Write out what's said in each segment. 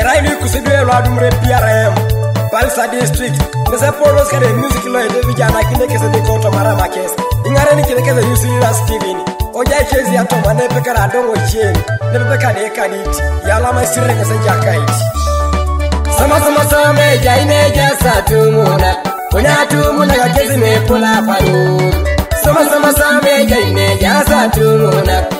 Eraili kusidwe lwa dumre PRM Balsa district Nese polos kare music lo ede vijana kine kese de koto mara makese Ingare ni kine kese yusili la Steven Oja ikezi ya toma nepe kara adongo chen Nepe kade ekadit Yala maisire kese jaka iti Sama sama sama eja ineja sa tumuna Kunya tumuna kakezi mepula paru Sama sama sama eja ineja sa satumuna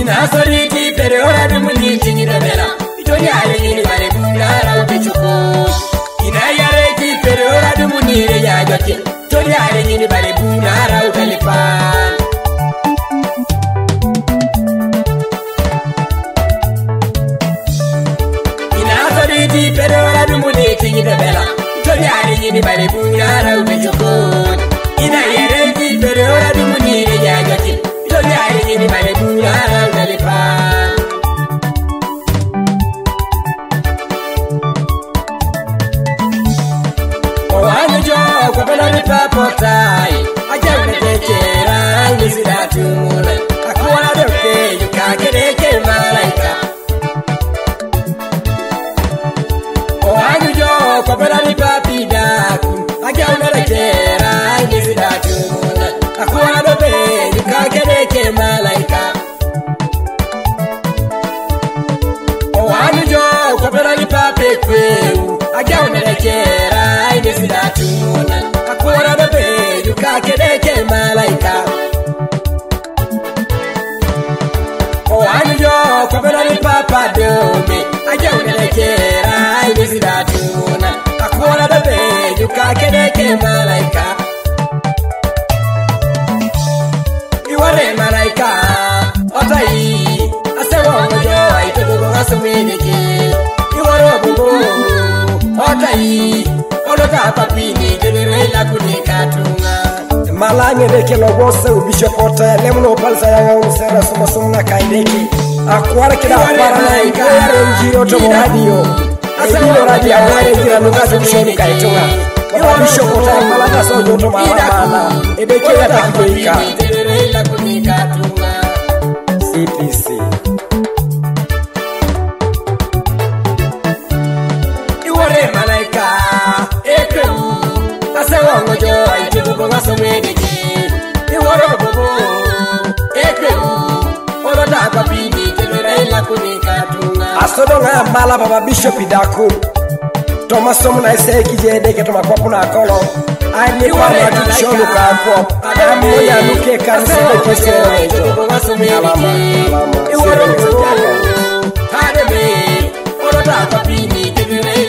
inasoriti pereorade munitinyiremera itori aveyeri vare kugara vechuku inayareti pereorade munire yajake itori aveyeri vare kugara ukalipa inasoriti pereorade munitinyiremera itori aveyeri vare kugara ukalipa kwewu achaonerekera aine zinatuona kalanye deke no gose u bicho pote le mno pal sa yawo sera somo somo na kai deke a kwar ke da kwar na i ka re jiro to mo radio a se mo radio a wa re jiro no gase bicho ni kai tonga o wa bicho pote kala ka so jo to ma ma na e deke ya ta ke ka tomasodo ngai amala baba bishopi daku tomasomo na ese ki je deke tomakuapu na kolo aniekwamatucholukapo amoyanuke kansekekeseeo